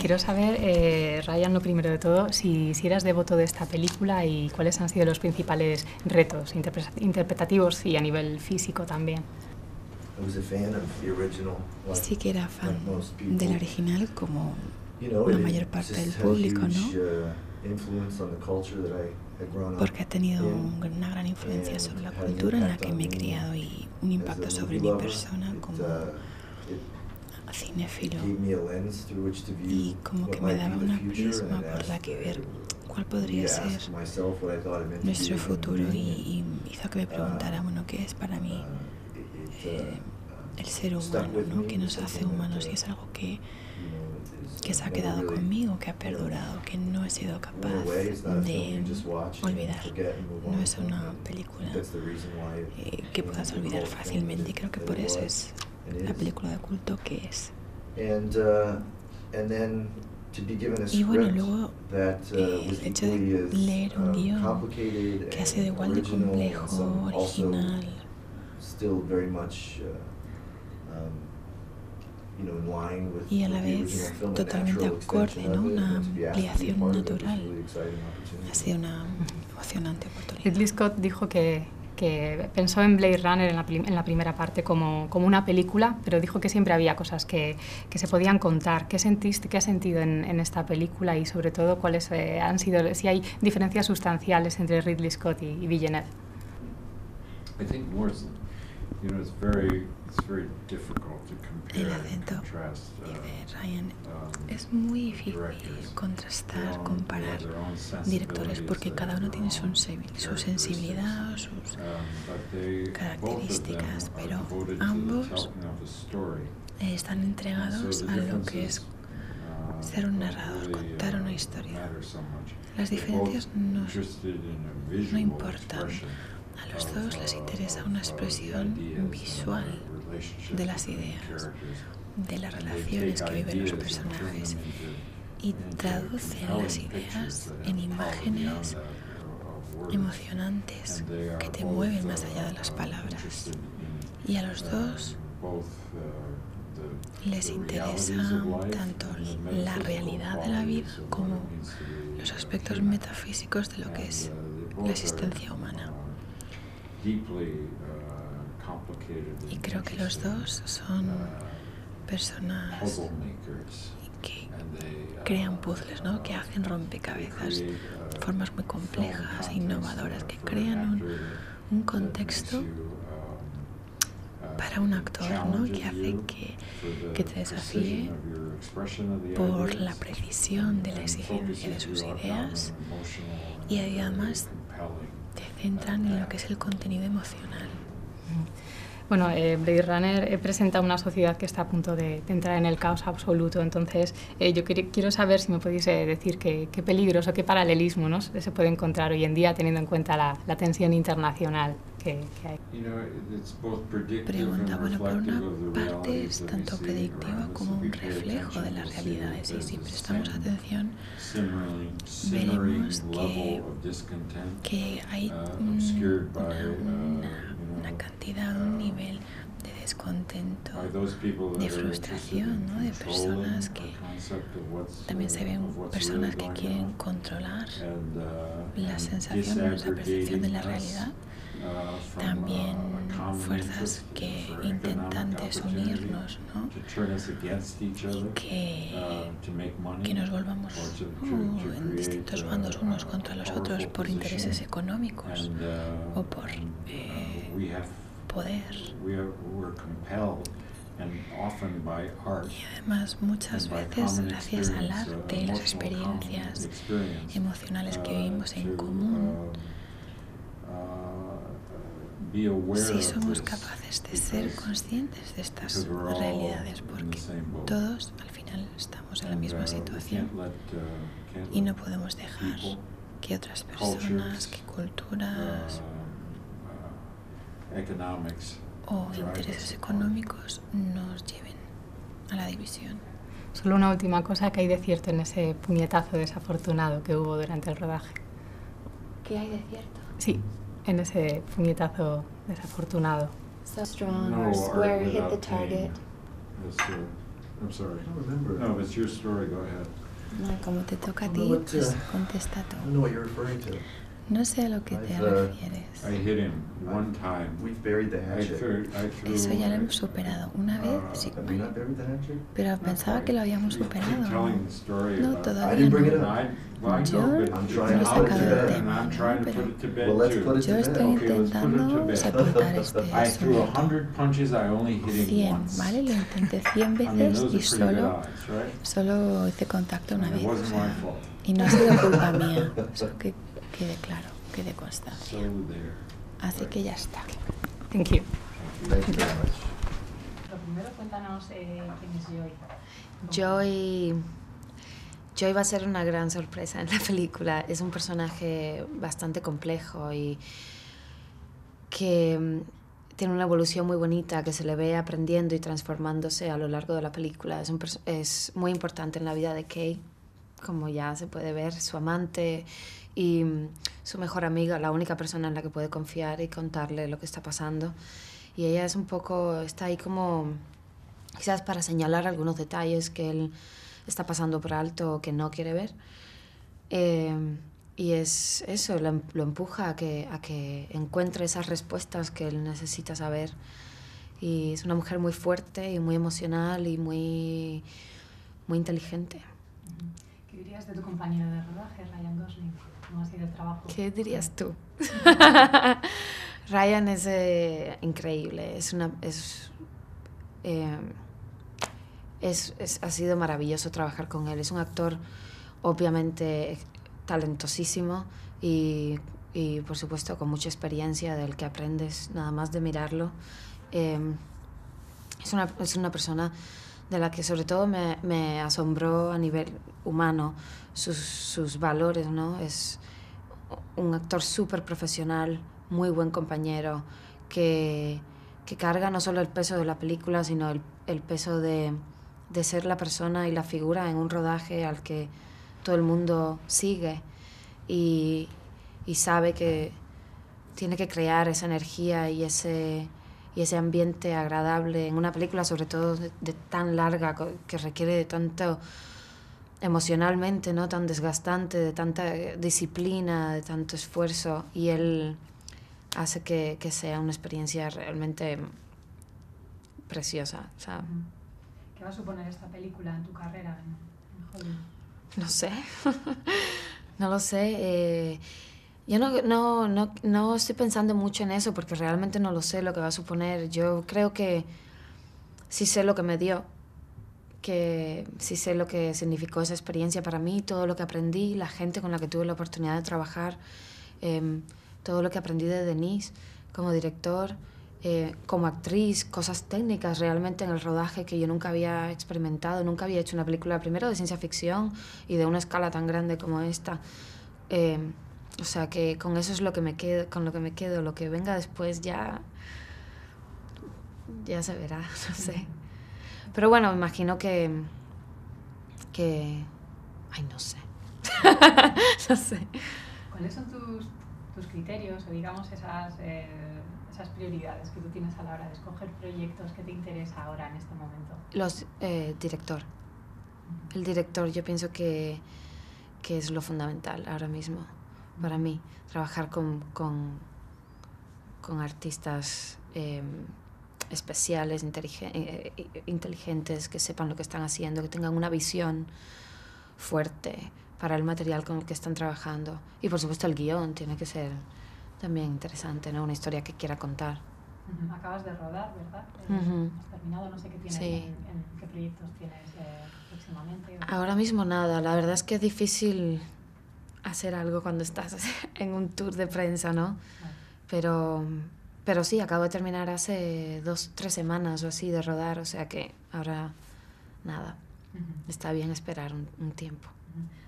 quiero saber, eh, Ryan, lo primero de todo, si, si, eras devoto de esta película y cuáles han sido los principales retos interpretativos y a nivel físico también. Sí que era fan del original como la mayor parte del público, ¿no? Uh, Porque ha tenido una gran influencia sobre la cultura en la que me he criado y un impacto sobre mi persona como cinéfilo y como que me daba una prisma por la que ver cuál podría ser nuestro futuro y, hizo que me preguntara, bueno, ¿qué es para mí eh, el ser humano, ¿no? ¿Qué nos hace humanos? Y es algo que, que se ha quedado conmigo, que ha perdurado, que no he sido capaz de olvidar. No es una película eh, que puedas olvidar fácilmente y creo que por eso es la película de culto que es. Y bueno, luego eh, el hecho de leer un guion que ha sido igual de complejo, original, y a la vez totalmente acorde, ¿no? una ampliación natural. Ha sido una emocionante oportunidad. Ridley Scott dijo que que pensó en Blade Runner en la, en la primera parte como, como, una película, pero dijo que siempre había cosas que, que se podían contar. ¿Qué sentiste, qué has sentido en, en esta película y sobre todo cuáles eh, han sido, si hay diferencias sustanciales entre Ridley Scott y, y Villeneuve? I think more, you know, it's very, it's very el acento, dice Ryan, es muy difícil contrastar, comparar directores porque cada uno tiene su, su sensibilidad, sus características, pero ambos están entregados a lo que es ser un narrador, contar una historia. Las diferencias no, no importan. A los dos les interesa una expresión visual de las ideas, de las relaciones que viven los personajes y traducen las ideas en imágenes emocionantes que te mueven más allá de las palabras. Y a los dos les interesa tanto la realidad de la vida como los aspectos metafísicos de lo que es la existencia humana. Y creo que los dos son personas que crean puzzles, ¿no? que hacen rompecabezas, formas muy complejas e innovadoras, que crean un, contexto para un actor ¿no? que hace que, que te desafíe por la precisión de la exigencia de sus ideas y además te centran en lo que es el contenido emocional. Bueno, eh, Blade Runner eh, presenta una sociedad que está a punto de, entrar en el caos absoluto. Entonces, eh, yo quiero saber si me podéis decir qué, peligros o qué paralelismo ¿no? se puede encontrar hoy en día teniendo en cuenta la, tensión internacional que, hay. Pregunta, bueno, por una parte es tanto predictiva como un reflejo de las realidades y si prestamos atención veremos que, que hay una una cantidad, un nivel de descontento, de frustración, ¿no? de personas que también se ven personas que quieren controlar las sensaciones, la percepción de la realidad. También fuerzas que intentan desunirnos ¿no? y que, que nos volvamos uh, en distintos bandos unos contra los otros por intereses económicos o por eh, poder. Y además muchas veces gracias al arte y las experiencias emocionales que vivimos en común, si somos capaces de ser conscientes de estas realidades, porque todos al final estamos en la misma situación. y no podemos dejar que otras personas, que culturas, o intereses económicos nos lleven a la división. Solo una última cosa que hay de cierto en ese puñetazo desafortunado que hubo durante el rodaje. ¿Qué hay de cierto? Sí, en ese puñetazo desafortunado. So strong or where hit the target. I'm sorry. I don't remember. No, it's your story. Go ahead. No, como te toca a ti, pues contesta tú. I don't know what you're referring to. No sé a lo que te uh, refieres. I hit him one time. We've buried the hatchet. Eso ya lo hemos superado. Una vez, uh, sí. Pero pensaba que lo habíamos superado. No, todavía no. Yo no he sacado el tema, pero yo estoy intentando sepultar este asunto. 100, ¿vale? Lo intenté 100 veces y solo, solo hice contacto una vez. O sea, y no ha sido culpa mía. Eso que quede claro, quede constante. Así que ya está. Thank you. Lo primero, cuéntanos eh, quién es Joy. Joy. Joy va a ser una gran sorpresa en la película. Es un personaje bastante complejo y que mm, tiene una evolución muy bonita, que se le ve aprendiendo y transformándose a lo largo de la película. Es, un es muy importante en la vida de Kay, como ya se puede ver, su amante, y mm, su mejor amiga, la única persona en la que puede confiar y contarle lo que está pasando. Y ella es un poco, está ahí como, quizás para señalar algunos detalles que él está pasando por alto o que no quiere ver. Eh, y es eso, lo, lo, empuja a que, a que encuentre esas respuestas que él necesita saber. Y es una mujer muy fuerte y muy emocional y muy, muy inteligente. ¿Qué dirías de tu compañero de rodaje, Ryan Gosling? ¿Cómo ha sido el trabajo? ¿Qué dirías tú? Ryan es eh, increíble, es una, es, eh, es, es, ha sido maravilloso trabajar con él. Es un actor obviamente talentosísimo y, y por supuesto con mucha experiencia del que aprendes nada más de mirarlo. Eh, es, una, es una persona de la que sobre todo me, me asombró a nivel humano sus, sus valores, ¿no? Es un actor súper profesional, muy buen compañero, que, que, carga no solo el peso de la película, sino el, el peso de, de, ser la persona y la figura en un rodaje al que todo el mundo sigue y, y sabe que tiene que crear esa energía y ese, y ese ambiente agradable en una película, sobre todo de, de tan larga, que requiere de tanto emocionalmente, ¿no? Tan desgastante, de tanta disciplina, de tanto esfuerzo, y él hace que, que sea una experiencia realmente preciosa. O sea, ¿Qué va a suponer esta película en tu carrera en, Hollywood? No sé, no lo sé. Eh, yo no, no, no, no estoy pensando mucho en eso porque realmente no lo sé lo que va a suponer. Yo creo que sí sé lo que me dio que sí sé lo que significó esa experiencia para mí, todo lo que aprendí, la gente con la que tuve la oportunidad de trabajar, eh, todo lo que aprendí de Denise como director, eh, como actriz, cosas técnicas realmente en el rodaje que yo nunca había experimentado, nunca había hecho una película primero de ciencia ficción y de una escala tan grande como esta. Eh, o sea que con eso es lo que me quedo, con lo que me quedo, lo que venga después ya ya se verá, no sé. Pero bueno, me imagino que. que. Ay, no sé. no sé. ¿Cuáles son tus, tus criterios o, digamos, esas, eh, esas prioridades que tú tienes a la hora de escoger proyectos que te interesa ahora en este momento? Los. Eh, director. El director, yo pienso que, que es lo fundamental ahora mismo para mí. Trabajar con, con, con artistas. Eh, especiales, eh, inteligentes, que sepan lo que están haciendo, que tengan una visión fuerte para el material con el que están trabajando. Y por supuesto el guion tiene que ser también interesante, ¿no? Una historia que quiera contar. Acabas de rodar, ¿verdad? ¿Has terminado? No sé qué tienes, en, qué proyectos tienes eh, próximamente. Ahora mismo nada. La verdad es que es difícil hacer algo cuando estás en un tour de prensa, ¿no? Pero pero sí, acabo de terminar hace dos, tres semanas o así de rodar, o sea que ahora nada, está bien esperar un, un tiempo.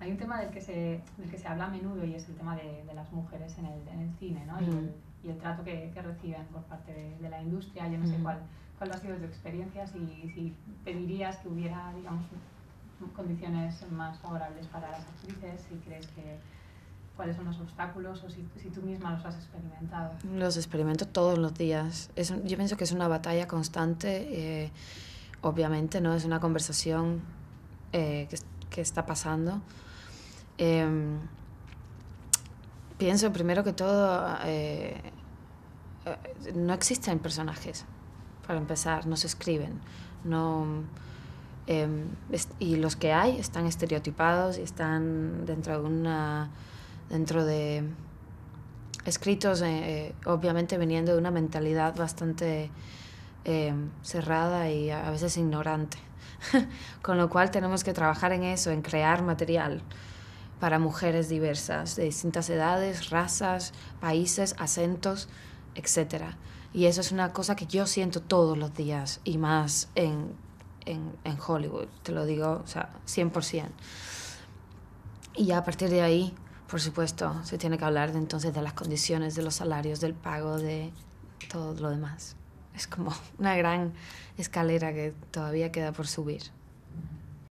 Hay un tema del que, se, del que se habla a menudo y es el tema de, de las mujeres en el, en el cine ¿no? y, el, y, el, trato que, que, reciben por parte de, de la industria. Yo no sé cuál, cuál ha sido tu experiencia, si, si pedirías que hubiera digamos, condiciones más favorables para las actrices, si crees que cuáles son los obstáculos o si, si, tú misma los has experimentado. Los experimento todos los días. Es, yo pienso que es una batalla constante. Eh, obviamente, ¿no? Es una conversación eh, que, está pasando. Em, pienso primero que todo, eh, eh, no existen personajes, para empezar, no se escriben, no, em, y los que hay están estereotipados y están dentro de una, dentro de escritos, obviamente viniendo de una mentalidad bastante em, cerrada y a veces ignorante. Con lo cual tenemos que trabajar en eso, en crear material para mujeres diversas, de distintas edades, razas, países, acentos, etc. Y eso es una cosa que yo siento todos los días y más en, en, Hollywood, te lo digo, o sea, 100%. Y ya a partir de ahí, por supuesto, se tiene que hablar de, entonces de las condiciones, de los salarios, del pago, de todo lo demás. Es como una gran escalera que todavía queda por subir.